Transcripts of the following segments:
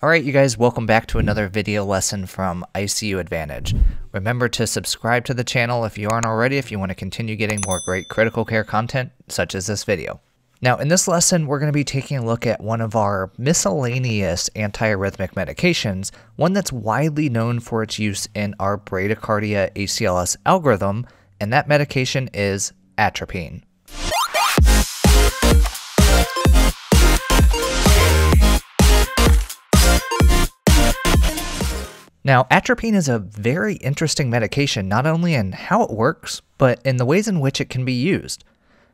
Alright you guys, welcome back to another video lesson from ICU Advantage. Remember to subscribe to the channel if you aren't already if you want to continue getting more great critical care content such as this video. Now in this lesson we're going to be taking a look at one of our miscellaneous antiarrhythmic medications, one that's widely known for its use in our bradycardia ACLS algorithm, and that medication is atropine. Now, atropine is a very interesting medication, not only in how it works, but in the ways in which it can be used.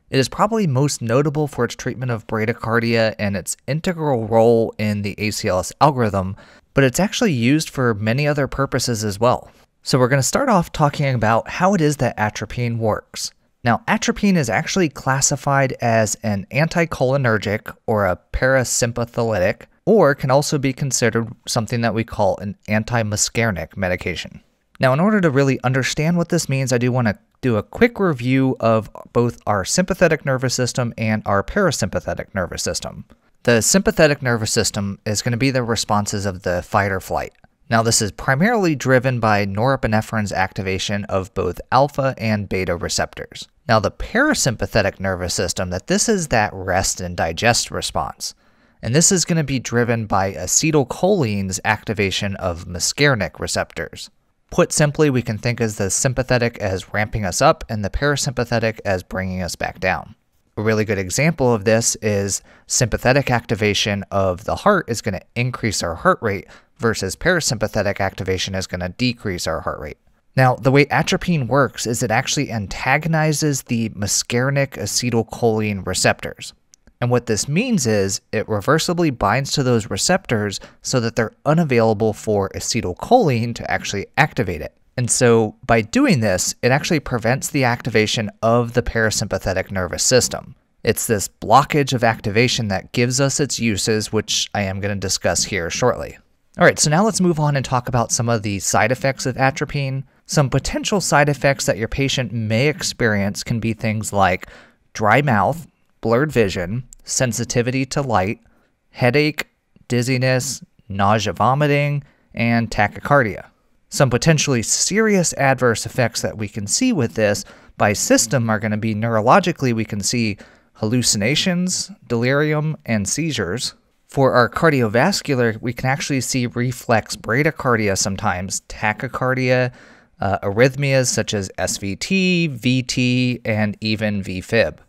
It is probably most notable for its treatment of bradycardia and its integral role in the ACLS algorithm, but it's actually used for many other purposes as well. So we're going to start off talking about how it is that atropine works. Now, atropine is actually classified as an anticholinergic or a parasympatholytic, or can also be considered something that we call an antimuscarinic medication. Now, in order to really understand what this means, I do want to do a quick review of both our sympathetic nervous system and our parasympathetic nervous system. The sympathetic nervous system is going to be the responses of the fight or flight. Now, this is primarily driven by norepinephrine's activation of both alpha and beta receptors. Now, the parasympathetic nervous system, that this is that rest and digest response and this is going to be driven by acetylcholine's activation of muscarinic receptors. Put simply, we can think of the sympathetic as ramping us up and the parasympathetic as bringing us back down. A really good example of this is sympathetic activation of the heart is going to increase our heart rate versus parasympathetic activation is going to decrease our heart rate. Now, the way atropine works is it actually antagonizes the muscarinic acetylcholine receptors. And what this means is it reversibly binds to those receptors so that they're unavailable for acetylcholine to actually activate it. And so by doing this, it actually prevents the activation of the parasympathetic nervous system. It's this blockage of activation that gives us its uses, which I am going to discuss here shortly. All right, so now let's move on and talk about some of the side effects of atropine. Some potential side effects that your patient may experience can be things like dry mouth, blurred vision, sensitivity to light, headache, dizziness, nausea, vomiting, and tachycardia. Some potentially serious adverse effects that we can see with this by system are going to be neurologically, we can see hallucinations, delirium, and seizures. For our cardiovascular, we can actually see reflex bradycardia sometimes, tachycardia, uh, arrhythmias such as SVT, VT, and even VFib.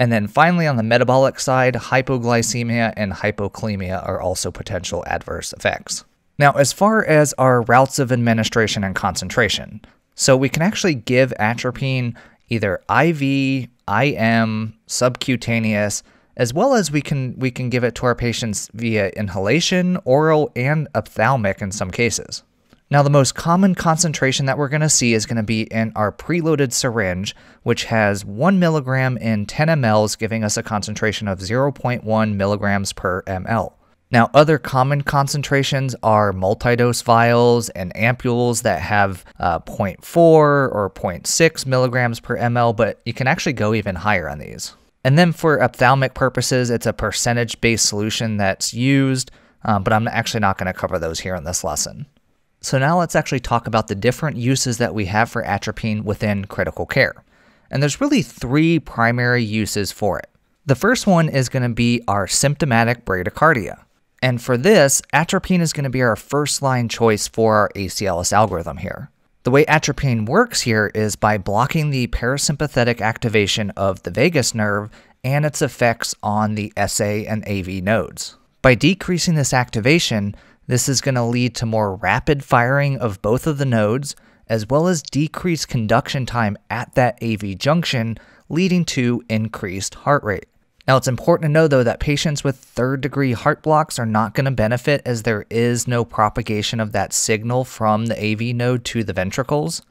And then finally, on the metabolic side, hypoglycemia and hypokalemia are also potential adverse effects. Now, as far as our routes of administration and concentration, so we can actually give atropine either IV, IM, subcutaneous, as well as we can we can give it to our patients via inhalation, oral, and ophthalmic in some cases. Now, the most common concentration that we're going to see is going to be in our preloaded syringe, which has 1 milligram in 10 mLs, giving us a concentration of 0.1 milligrams per ml. Now, other common concentrations are multi-dose vials and ampules that have uh, 0.4 or 0.6 milligrams per ml, but you can actually go even higher on these. And then for ophthalmic purposes, it's a percentage-based solution that's used, um, but I'm actually not going to cover those here in this lesson. So now let's actually talk about the different uses that we have for atropine within critical care. And there's really three primary uses for it. The first one is going to be our symptomatic bradycardia. And for this, atropine is going to be our first line choice for our ACLS algorithm here. The way atropine works here is by blocking the parasympathetic activation of the vagus nerve and its effects on the SA and AV nodes. By decreasing this activation, this is going to lead to more rapid firing of both of the nodes, as well as decreased conduction time at that AV junction, leading to increased heart rate. Now, it's important to know though that patients with third degree heart blocks are not going to benefit as there is no propagation of that signal from the AV node to the ventricles.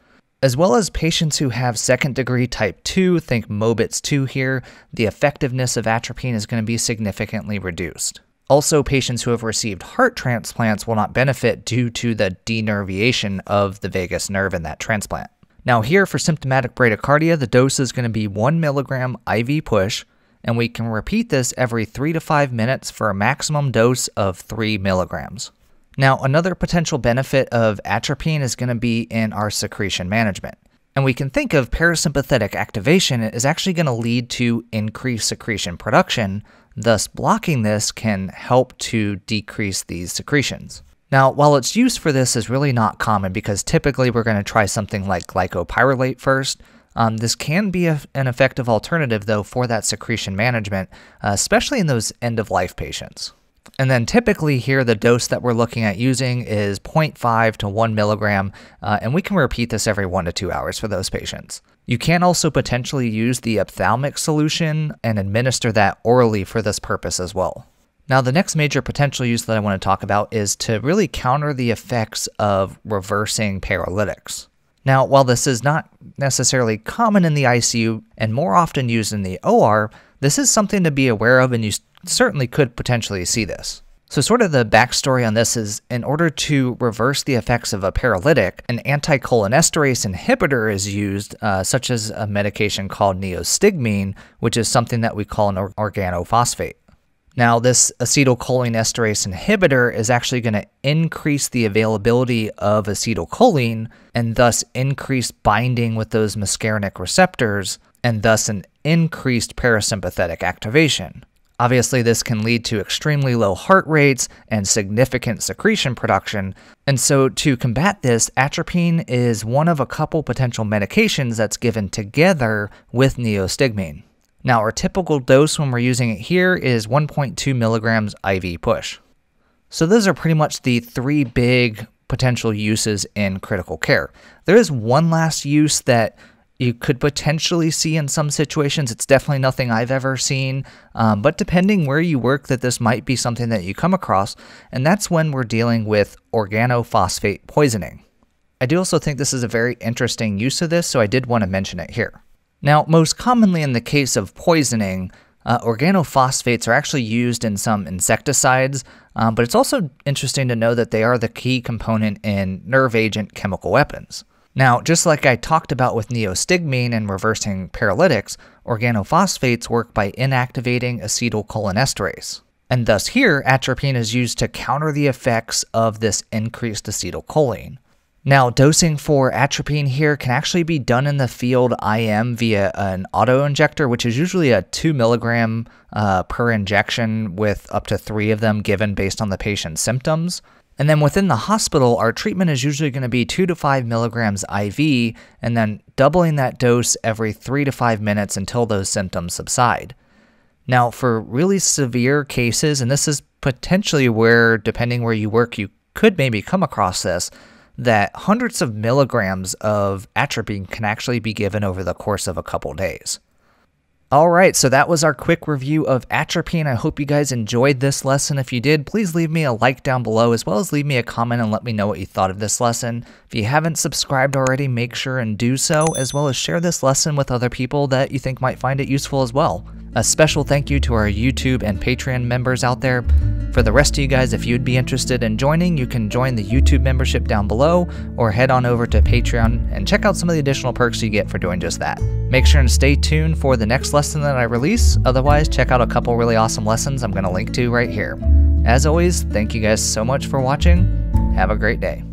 As well as patients who have second degree type 2, think Mobitz 2 here, the effectiveness of atropine is going to be significantly reduced. Also, patients who have received heart transplants will not benefit due to the denervation of the vagus nerve in that transplant. Now, here for symptomatic bradycardia, the dose is going to be 1 milligram IV push, and we can repeat this every 3 to 5 minutes for a maximum dose of 3 milligrams. Now, another potential benefit of atropine is going to be in our secretion management. And we can think of parasympathetic activation is actually going to lead to increased secretion production, thus blocking this can help to decrease these secretions. Now, while its use for this is really not common because typically we're going to try something like glycopyrrolate first, um, this can be a, an effective alternative though for that secretion management, uh, especially in those end of life patients. And then typically here, the dose that we're looking at using is 0.5 to 1 milligram, uh, and we can repeat this every one to two hours for those patients. You can also potentially use the ophthalmic solution and administer that orally for this purpose as well. Now, the next major potential use that I want to talk about is to really counter the effects of reversing paralytics. Now, while this is not necessarily common in the ICU and more often used in the OR, this is something to be aware of and you certainly could potentially see this. So, sort of the backstory on this is in order to reverse the effects of a paralytic, an anticholinesterase inhibitor is used, uh, such as a medication called neostigmine, which is something that we call an organophosphate. Now, this acetylcholinesterase inhibitor is actually going to increase the availability of acetylcholine and thus increase binding with those muscarinic receptors and thus an increased parasympathetic activation. Obviously, this can lead to extremely low heart rates and significant secretion production. And so, to combat this, atropine is one of a couple potential medications that's given together with neostigmine. Now, our typical dose when we're using it here is 1.2 milligrams IV push. So, those are pretty much the three big potential uses in critical care. There is one last use that you could potentially see in some situations. It's definitely nothing I've ever seen, um, but depending where you work, that this might be something that you come across, and that's when we're dealing with organophosphate poisoning. I do also think this is a very interesting use of this, so I did want to mention it here. Now, most commonly in the case of poisoning, uh, organophosphates are actually used in some insecticides, um, but it's also interesting to know that they are the key component in nerve agent chemical weapons. Now, just like I talked about with neostigmine and reversing paralytics, organophosphates work by inactivating acetylcholinesterase. And thus here, atropine is used to counter the effects of this increased acetylcholine. Now, dosing for atropine here can actually be done in the field IM via an auto injector, which is usually a 2 milligram uh, per injection with up to three of them given based on the patient's symptoms. And then within the hospital, our treatment is usually going to be 2 to 5 milligrams IV, and then doubling that dose every 3 to 5 minutes until those symptoms subside. Now, for really severe cases, and this is potentially where, depending where you work, you could maybe come across this, that hundreds of milligrams of atropine can actually be given over the course of a couple days. All right, so that was our quick review of atropine. I hope you guys enjoyed this lesson. If you did, please leave me a like down below as well as leave me a comment and let me know what you thought of this lesson. If you haven't subscribed already, make sure and do so, as well as share this lesson with other people that you think might find it useful as well. A special thank you to our YouTube and Patreon members out there. For the rest of you guys, if you'd be interested in joining, you can join the YouTube membership down below or head on over to Patreon and check out some of the additional perks you get for doing just that. Make sure and stay tuned for the next lesson that I release. Otherwise, check out a couple really awesome lessons I'm going to link to right here. As always, thank you guys so much for watching. Have a great day.